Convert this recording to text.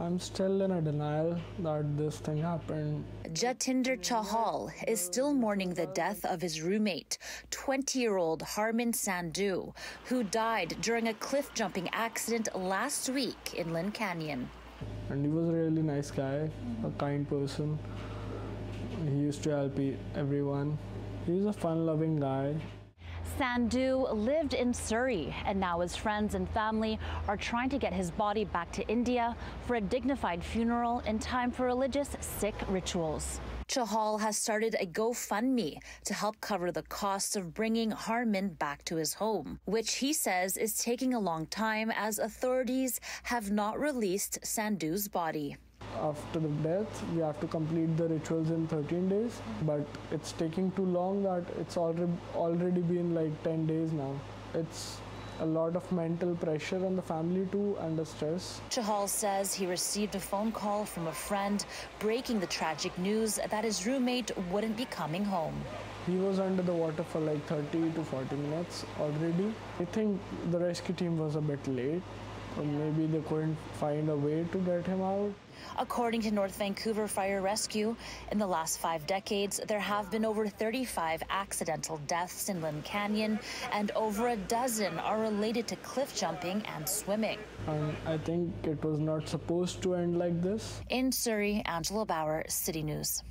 I'm still in a denial that this thing happened. Jatinder Chahal is still mourning the death of his roommate, 20 year old Harman Sandhu, who died during a cliff jumping accident last week in Lynn Canyon. And he was a really nice guy, a kind person. He used to help everyone. He was a fun loving guy. Sandhu lived in Surrey, and now his friends and family are trying to get his body back to India for a dignified funeral in time for religious Sikh rituals. Chahal has started a GoFundMe to help cover the costs of bringing Harman back to his home, which he says is taking a long time as authorities have not released Sandhu's body after the death we have to complete the rituals in 13 days but it's taking too long that it's already already been like 10 days now it's a lot of mental pressure on the family too and the stress. Chahal says he received a phone call from a friend breaking the tragic news that his roommate wouldn't be coming home. He was under the water for like 30 to 40 minutes already. I think the rescue team was a bit late or maybe they couldn't find a way to get him out. According to North Vancouver Fire Rescue, in the last five decades, there have been over 35 accidental deaths in Lynn Canyon, and over a dozen are related to cliff jumping and swimming. I think it was not supposed to end like this. In Surrey, Angela Bauer, City News.